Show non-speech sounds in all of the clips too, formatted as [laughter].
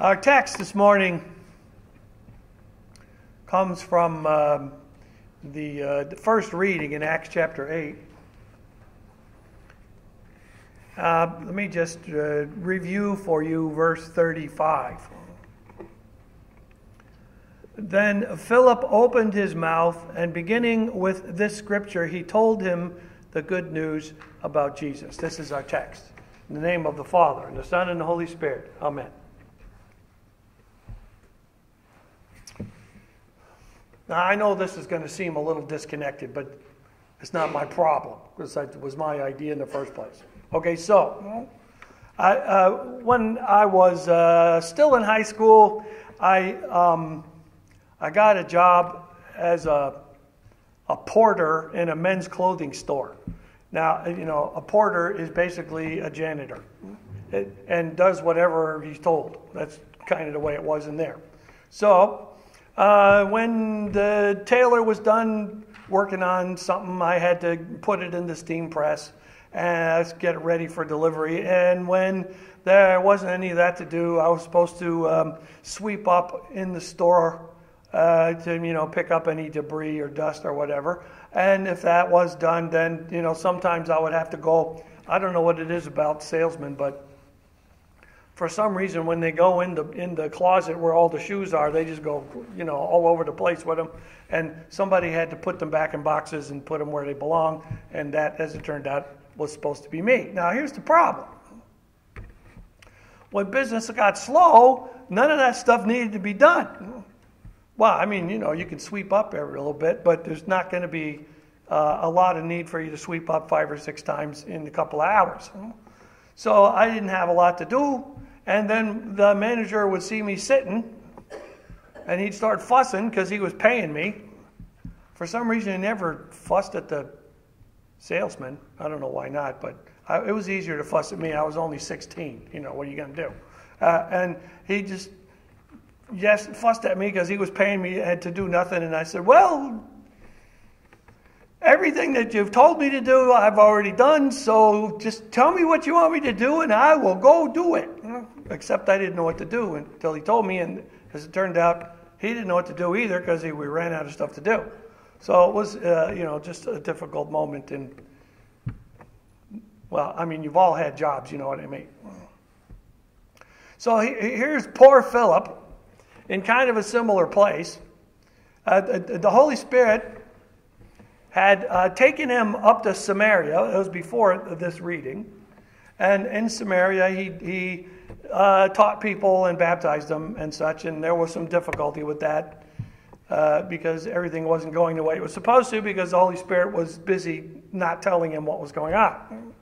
Our text this morning comes from um, the, uh, the first reading in Acts chapter 8. Uh, let me just uh, review for you verse 35. Then Philip opened his mouth, and beginning with this scripture, he told him the good news about Jesus. This is our text. In the name of the Father, and the Son, and the Holy Spirit. Amen. Now, I know this is going to seem a little disconnected, but it's not my problem because it was my idea in the first place. Okay, so I, uh, when I was uh, still in high school, I, um, I got a job as a, a porter in a men's clothing store. Now, you know, a porter is basically a janitor and does whatever he's told. That's kind of the way it was in there. So, uh, when the tailor was done working on something, I had to put it in the steam press and get it ready for delivery. And when there wasn't any of that to do, I was supposed to um, sweep up in the store uh, to you know pick up any debris or dust or whatever. And if that was done, then you know sometimes I would have to go. I don't know what it is about salesmen, but for some reason when they go in the in the closet where all the shoes are, they just go you know all over the place with them. And somebody had to put them back in boxes and put them where they belong. And that, as it turned out, was supposed to be me. Now here's the problem. When business got slow, none of that stuff needed to be done. Well, I mean, you know, you can sweep up every little bit, but there's not going to be uh, a lot of need for you to sweep up five or six times in a couple of hours. So I didn't have a lot to do. And then the manager would see me sitting and he'd start fussing because he was paying me. For some reason, he never fussed at the salesman. I don't know why not, but I, it was easier to fuss at me. I was only 16. You know, what are you going to do? Uh, and he just yes, fussed at me because he was paying me had to do nothing. And I said, Well, everything that you've told me to do, I've already done. So just tell me what you want me to do, and I will go do it. Except I didn't know what to do until he told me. And as it turned out, he didn't know what to do either because we ran out of stuff to do. So it was, uh, you know, just a difficult moment. And well, I mean, you've all had jobs, you know what I mean. So here's poor Philip in kind of a similar place. Uh, the, the, Holy Spirit had uh, taken him up to Samaria. It was before this reading. And in Samaria, he, he uh, taught people and baptized them and such. And there was some difficulty with that uh, because everything wasn't going the way it was supposed to because the Holy Spirit was busy not telling him what was going on.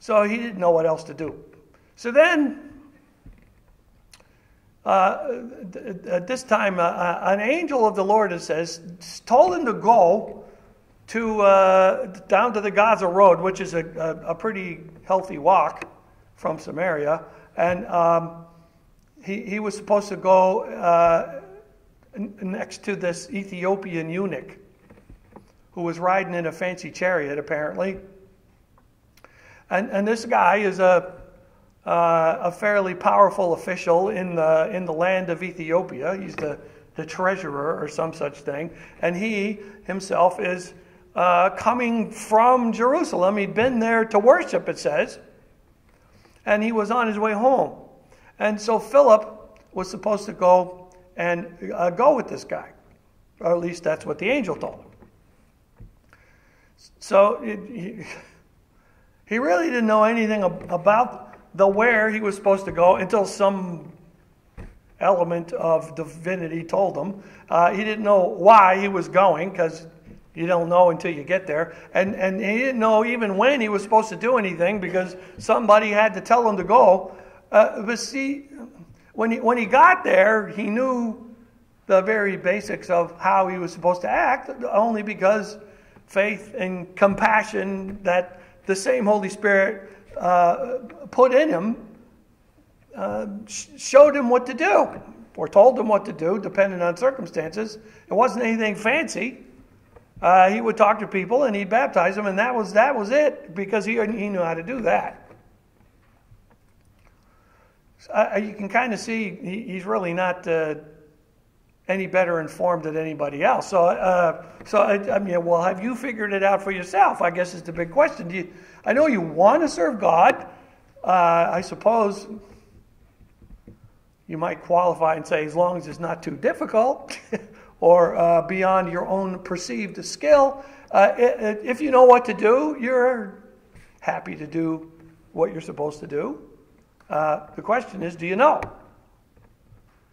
So he didn't know what else to do. So then uh, at this time, uh, uh, an angel of the Lord, says, told him to go to uh, down to the Gaza Road, which is a, a, a pretty healthy walk from Samaria, and um, he, he was supposed to go uh, next to this Ethiopian eunuch who was riding in a fancy chariot, apparently. And, and this guy is a uh, a fairly powerful official in the, in the land of Ethiopia. He's the, the treasurer or some such thing. And he himself is uh, coming from Jerusalem. He'd been there to worship, it says. And he was on his way home. And so Philip was supposed to go and uh, go with this guy. Or at least that's what the angel told him. So it, he, he really didn't know anything about the where he was supposed to go until some element of divinity told him. Uh, he didn't know why he was going because you don't know until you get there. And, and he didn't know even when he was supposed to do anything because somebody had to tell him to go. Uh, but see, when he, when he got there, he knew the very basics of how he was supposed to act, only because faith and compassion that the same Holy Spirit uh, put in him uh, showed him what to do or told him what to do, depending on circumstances. It wasn't anything fancy. Uh, he would talk to people and he'd baptize them, and that was that was it because he he knew how to do that. uh, you can kind of see he, he's really not uh, any better informed than anybody else. So, uh, so I, I, mean, well, have you figured it out for yourself? I guess is the big question. Do you, I know you want to serve God. Uh, I suppose you might qualify and say, as long as it's not too difficult [laughs] or uh, beyond your own perceived skill. Uh, if you know what to do, you're happy to do what you're supposed to do. Uh, the question is, do you know?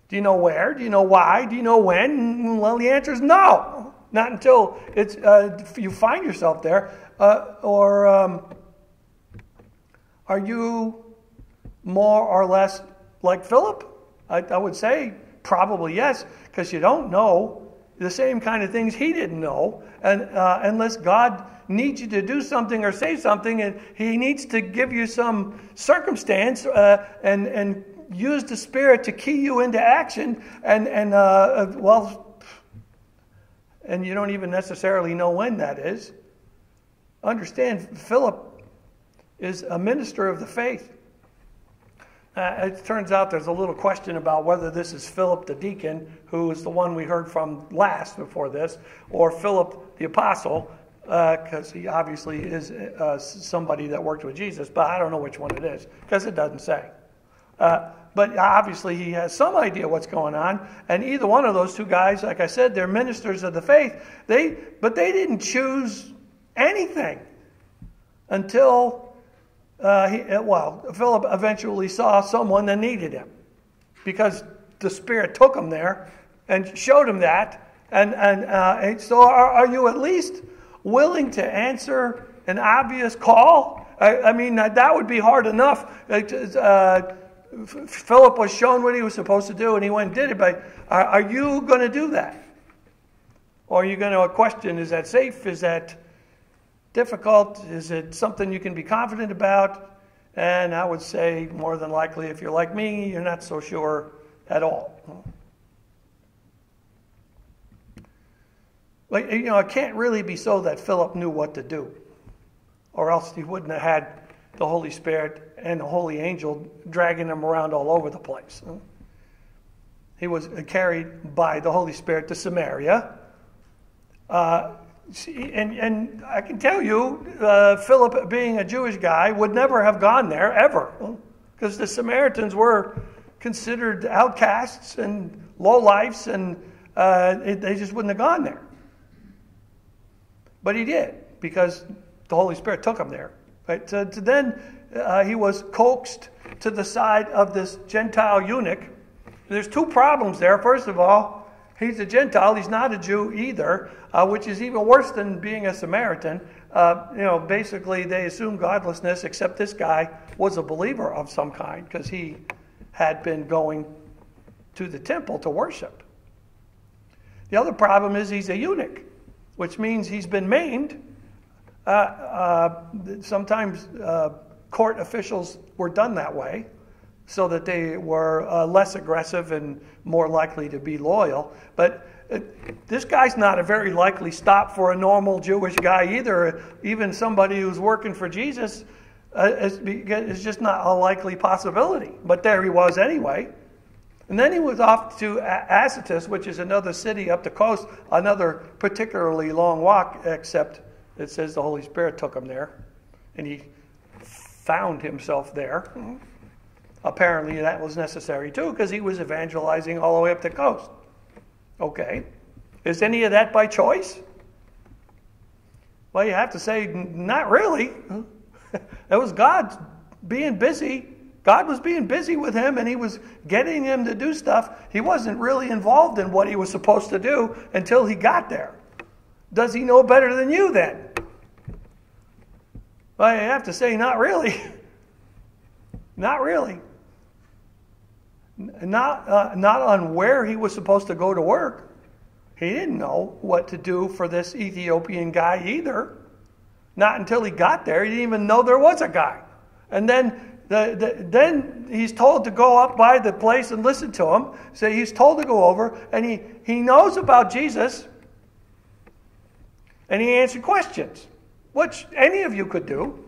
Do you know where? Do you know why? Do you know when? Well, the answer is no. Not until it's uh, you find yourself there. Uh, or um, are you more or less like Philip? I, I would say probably yes, because you don't know the same kind of things he didn't know, and uh, unless God needs you to do something or say something, and He needs to give you some circumstance uh, and and use the Spirit to key you into action, and and uh, uh, well, and you don't even necessarily know when that is. Understand, Philip is a minister of the faith. Uh, it turns out there's a little question about whether this is Philip the deacon, who is the one we heard from last before this, or Philip the apostle, because uh, he obviously is uh, somebody that worked with Jesus, but I don't know which one it is because it doesn't say. Uh, but obviously he has some idea what's going on, and either one of those two guys, like I said, they're ministers of the faith. They, but they didn't choose anything until uh, he, uh, well, Philip eventually saw someone that needed him because the Spirit took him there and showed him that. And, and, uh, so, are, are, you at least willing to answer an obvious call? I, I mean, that would be hard enough. Uh, Philip was shown what he was supposed to do and he went and did it, but are, are you going to do that? Or are you going to question is that safe? Is that difficult? Is it something you can be confident about? And I would say, more than likely, if you're like me, you're not so sure at all. But, you know, it can't really be so that Philip knew what to do, or else he wouldn't have had the Holy Spirit and the holy angel dragging him around all over the place. He was carried by the Holy Spirit to Samaria. Uh, and, and I can tell you, uh, Philip, being a Jewish guy, would never have gone there ever, because the Samaritans were considered outcasts and lowlifes, and uh, it, they just wouldn't have gone there. But he did, because the Holy Spirit took him there. Right? So, to then uh, he was coaxed to the side of this Gentile eunuch. There's two problems there. First of all, He's a Gentile. He's not a Jew either, uh, which is even worse than being a Samaritan. Uh, you know, basically they assume godlessness, except this guy was a believer of some kind because he had been going to the temple to worship. The other problem is he's a eunuch, which means he's been maimed. Uh, uh sometimes uh, court officials were done that way so that they were uh, less aggressive and more likely to be loyal. But uh, this guy's not a very likely stop for a normal Jewish guy either. Even somebody who's working for Jesus uh, is, is just not a likely possibility. But there he was anyway. And then he was off to Azotus, which is another city up the coast, another particularly long walk, except it says the Holy Spirit took him there. And he found himself there. Apparently, that was necessary too, because he was evangelizing all the way up the coast. Okay. Is any of that by choice? Well, you have to say, not really. [laughs] it was God being busy. God was being busy with him and he was getting him to do stuff. He wasn't really involved in what he was supposed to do until he got there. Does he know better than you then? Well, you have to say, not really. [laughs] not really not, uh, not on where he was supposed to go to work. He didn't know what to do for this Ethiopian guy either. Not until he got there, he didn't even know there was a guy. And then, the, the, then he's told to go up by the place and listen to him. So he's told to go over, and he, he knows about Jesus, and he answered questions, which any of you could do.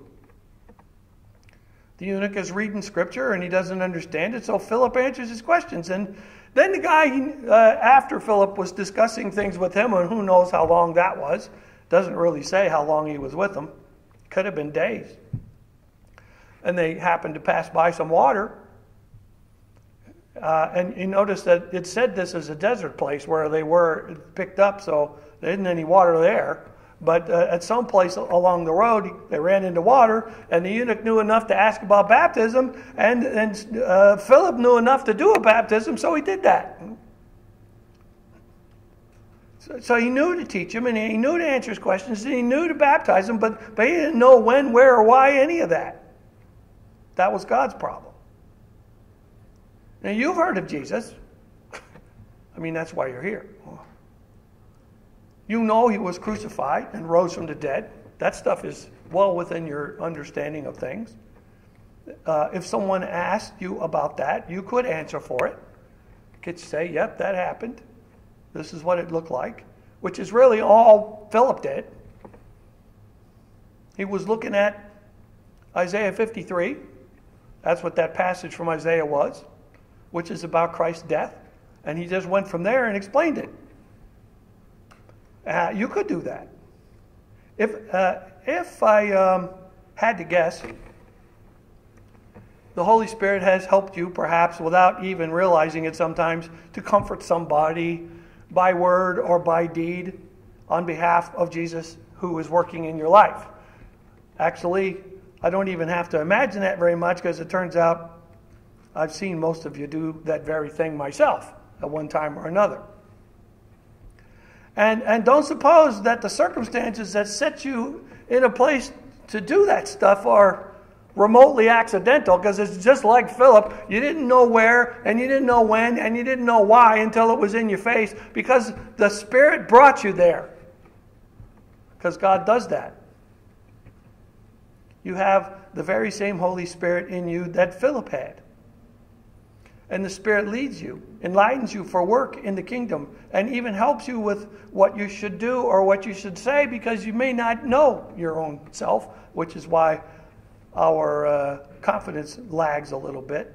The eunuch is reading scripture and he doesn't understand it, so Philip answers his questions. And then the guy, uh, after Philip was discussing things with him, and who knows how long that was, doesn't really say how long he was with them. Could have been days. And they happened to pass by some water. Uh, and you notice that it said this is a desert place where they were picked up, so there isn't any water there. But uh, at some place along the road, they ran into water, and the eunuch knew enough to ask about baptism, and, and uh, Philip knew enough to do a baptism, so he did that. So, so, he knew to teach him, and he knew to answer his questions, and he knew to baptize him, but, but he didn't know when, where, or why any of that. That was God's problem. Now, you've heard of Jesus. [laughs] I mean, that's why you're here. You know he was crucified and rose from the dead. That stuff is well within your understanding of things. Uh, if someone asked you about that, you could answer for it. You could say, yep, that happened. This is what it looked like, which is really all Philip did. He was looking at Isaiah 53. That's what that passage from Isaiah was, which is about Christ's death. And he just went from there and explained it. Uh, you could do that. If, uh, if I um, had to guess, the Holy Spirit has helped you, perhaps without even realizing it sometimes, to comfort somebody by word or by deed on behalf of Jesus who is working in your life. Actually, I don't even have to imagine that very much because it turns out I've seen most of you do that very thing myself at one time or another. And, and don't suppose that the circumstances that set you in a place to do that stuff are remotely accidental because it's just like Philip. You didn't know where, and you didn't know when, and you didn't know why until it was in your face because the Spirit brought you there. Because God does that. You have the very same Holy Spirit in you that Philip had. And the Spirit leads you, enlightens you for work in the kingdom, and even helps you with what you should do or what you should say because you may not know your own self, which is why our uh, confidence lags a little bit.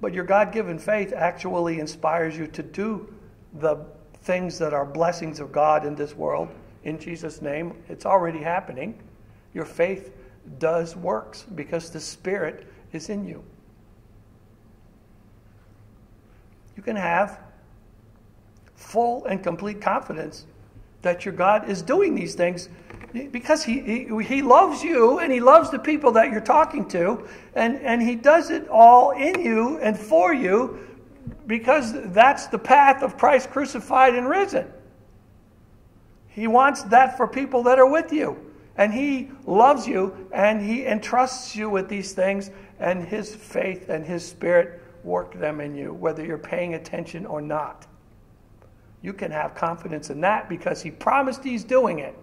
But your God given faith actually inspires you to do the things that are blessings of God in this world. In Jesus' name, it's already happening. Your faith does works because the Spirit is in you. You can have full and complete confidence that your God is doing these things because he, he, he loves you and he loves the people that you're talking to, and, and he does it all in you and for you because that's the path of Christ crucified and risen. He wants that for people that are with you. And he loves you and he entrusts you with these things, and his faith and his spirit work them in you, whether you're paying attention or not. You can have confidence in that because He promised He's doing it.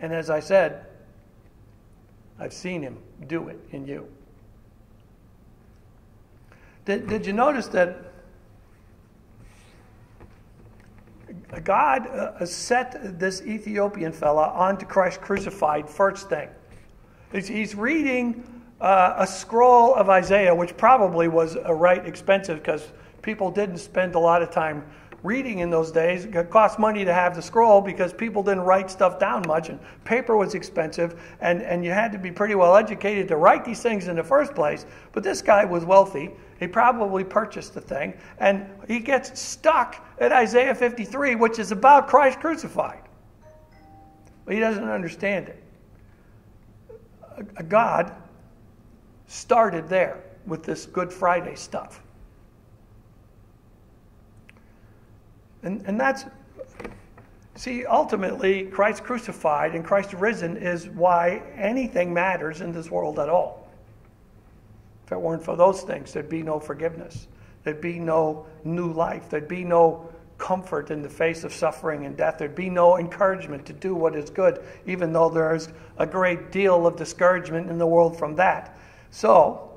And as I said, I've seen Him do it in you. Did, did you notice that God uh, set this Ethiopian fella onto Christ crucified first thing? He's reading uh, a scroll of Isaiah, which probably was a right expensive because people didn't spend a lot of time reading in those days. It cost money to have the scroll because people didn't write stuff down much, and paper was expensive, and, and you had to be pretty well educated to write these things in the first place. But this guy was wealthy. He probably purchased the thing, and he gets stuck at Isaiah 53, which is about Christ crucified. But he doesn't understand it. A God started there with this Good Friday stuff. And, and that's, see, ultimately, Christ crucified and Christ risen is why anything matters in this world at all. If it weren't for those things, there'd be no forgiveness. There'd be no new life. There'd be no comfort in the face of suffering and death. There'd be no encouragement to do what is good, even though there's a great deal of discouragement in the world from that. So,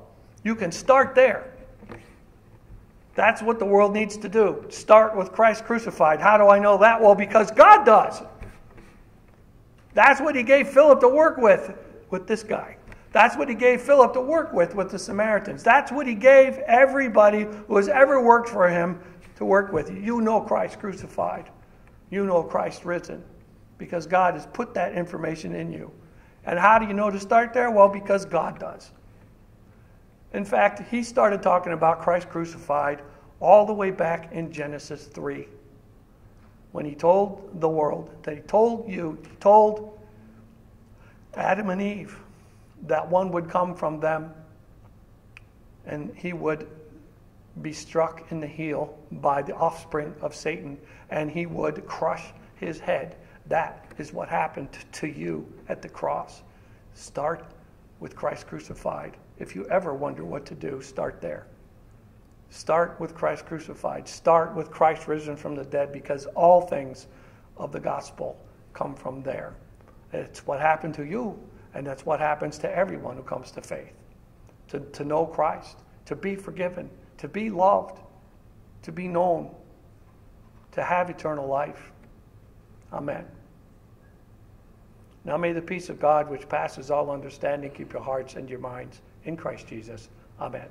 you can start there. That's what the world needs to do. Start with Christ crucified. How do I know that? Well, because God does. That's what he gave Philip to work with, with this guy. That's what he gave Philip to work with, with the Samaritans. That's what he gave everybody who has ever worked for him to work with. You know Christ crucified. You know Christ risen. Because God has put that information in you. And how do you know to start there? Well, because God does. In fact, he started talking about Christ crucified all the way back in Genesis 3 when he told the world, that he told you, he told Adam and Eve that one would come from them and he would be struck in the heel by the offspring of Satan and he would crush his head. That is what happened to you at the cross. Start with Christ crucified. If you ever wonder what to do, start there. Start with Christ crucified. Start with Christ risen from the dead because all things of the gospel come from there. It's what happened to you, and that's what happens to everyone who comes to faith. To, to know Christ, to be forgiven, to be loved, to be known, to have eternal life. Amen. Now may the peace of God, which passes all understanding, keep your hearts and your minds in Christ Jesus. Amen.